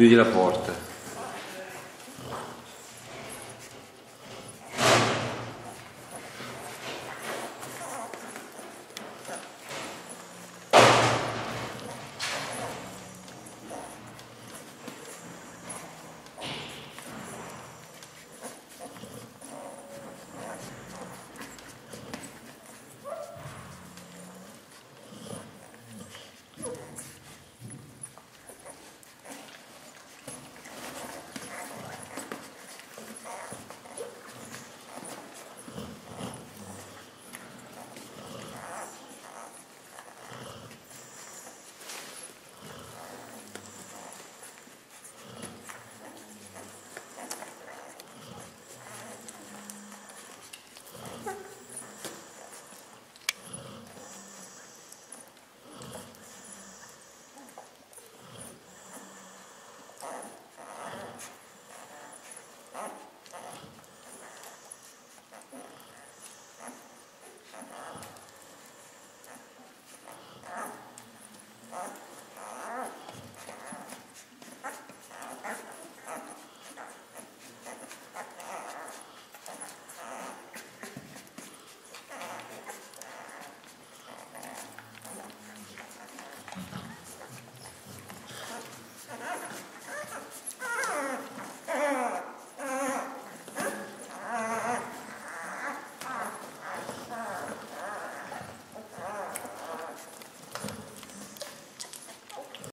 Chiudi la porta. 감사합니다.